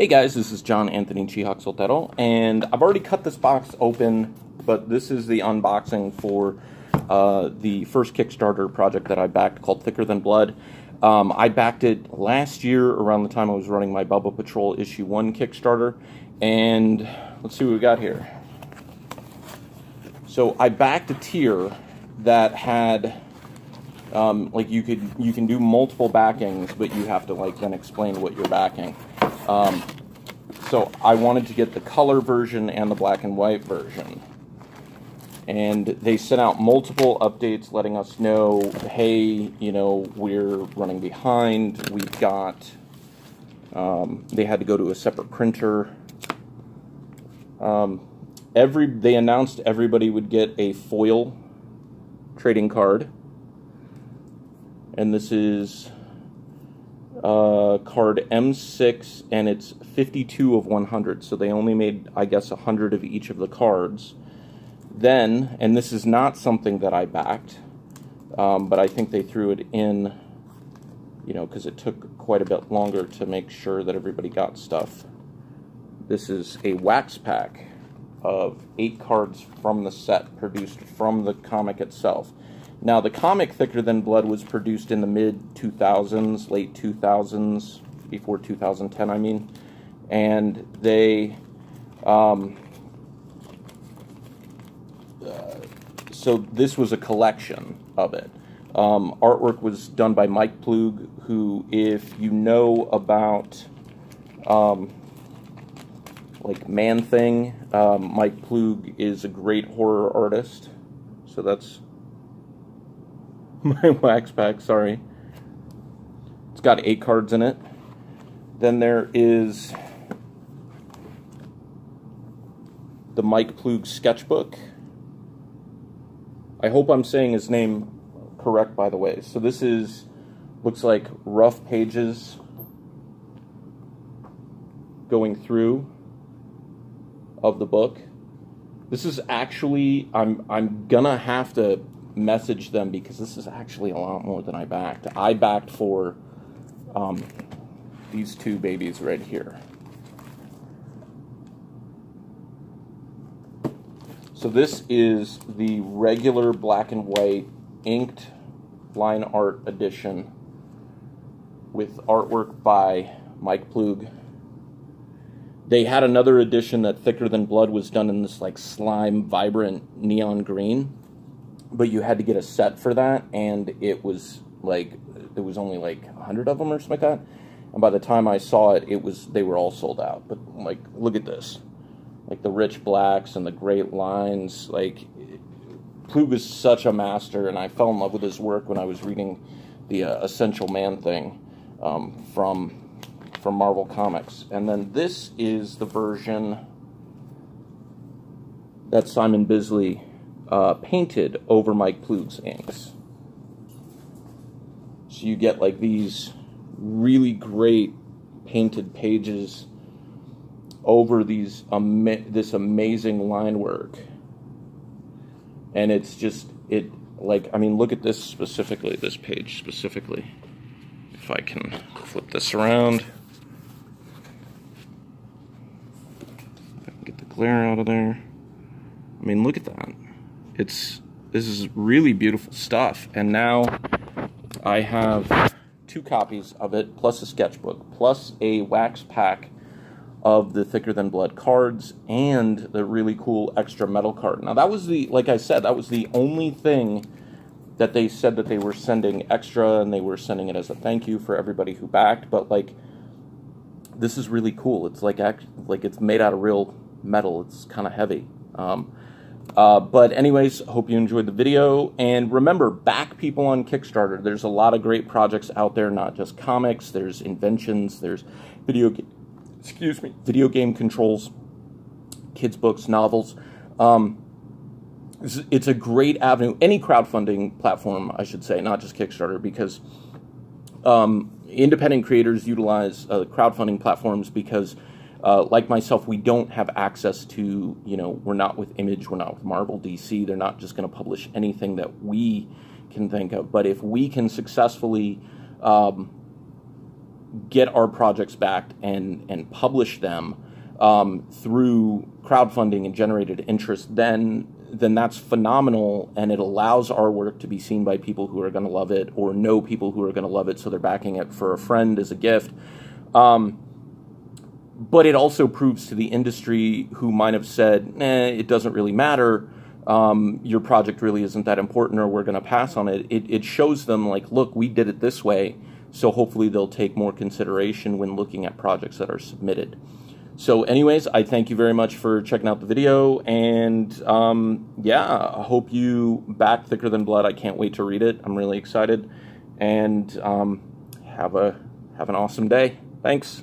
Hey guys, this is John Anthony Chihak Soltero, and I've already cut this box open, but this is the unboxing for uh, the first Kickstarter project that I backed called Thicker Than Blood. Um, I backed it last year around the time I was running my Bubba Patrol Issue 1 Kickstarter, and let's see what we got here. So I backed a tier that had um, like you could you can do multiple backings, but you have to like then explain what you're backing. Um, so I wanted to get the color version and the black and white version. And they sent out multiple updates letting us know, hey, you know, we're running behind. We've got, um, they had to go to a separate printer. Um, every They announced everybody would get a foil trading card. And this is uh, card M6, and it's 52 of 100. So they only made, I guess, 100 of each of the cards. Then, and this is not something that I backed, um, but I think they threw it in, you know, because it took quite a bit longer to make sure that everybody got stuff. This is a wax pack of eight cards from the set produced from the comic itself. Now, the comic Thicker Than Blood was produced in the mid 2000s, late 2000s, before 2010, I mean. And they. Um, uh, so this was a collection of it. Um, artwork was done by Mike Ploog, who, if you know about um, like Man Thing, um, Mike Ploog is a great horror artist. So that's my wax pack, sorry. It's got eight cards in it. Then there is the Mike Ploog sketchbook. I hope I'm saying his name correct, by the way. So this is, looks like rough pages going through of the book. This is actually, I'm, I'm gonna have to message them because this is actually a lot more than I backed. I backed for um, these two babies right here. So this is the regular black and white inked line art edition with artwork by Mike Ploog. They had another edition that Thicker Than Blood was done in this like slime vibrant neon green but you had to get a set for that, and it was like there was only like a hundred of them or something like that. And by the time I saw it, it was they were all sold out. But like, look at this, like the rich blacks and the great lines. Like, Ploog is such a master, and I fell in love with his work when I was reading the uh, Essential Man thing um, from from Marvel Comics. And then this is the version that Simon Bisley uh, painted over Mike Ploog's inks. So you get like these really great painted pages over these this amazing line work. And it's just it like I mean look at this specifically, this page specifically. If I can flip this around. Get the glare out of there. I mean, look at that it's this is really beautiful stuff. And now I have two copies of it, plus a sketchbook, plus a wax pack of the thicker than blood cards and the really cool extra metal card. Now that was the like I said, that was the only thing that they said that they were sending extra and they were sending it as a thank you for everybody who backed, but like this is really cool. It's like act, like it's made out of real metal. It's kind of heavy. Um, uh, but anyways, hope you enjoyed the video. And remember, back people on Kickstarter. There's a lot of great projects out there, not just comics. There's inventions. There's video, excuse me, video game controls, kids books, novels. Um, it's, it's a great avenue. Any crowdfunding platform, I should say, not just Kickstarter, because um, independent creators utilize uh, crowdfunding platforms because uh, like myself, we don't have access to, you know, we're not with Image, we're not with Marvel DC. They're not just going to publish anything that we can think of. But if we can successfully um, get our projects backed and and publish them um, through crowdfunding and generated interest, then then that's phenomenal, and it allows our work to be seen by people who are going to love it or know people who are going to love it, so they're backing it for a friend as a gift. Um, but it also proves to the industry who might have said, "Eh, it doesn't really matter." Um, your project really isn't that important, or we're going to pass on it. it. It shows them, like, look, we did it this way, so hopefully they'll take more consideration when looking at projects that are submitted. So, anyways, I thank you very much for checking out the video, and um, yeah, I hope you back Thicker Than Blood. I can't wait to read it. I'm really excited, and um, have a have an awesome day. Thanks.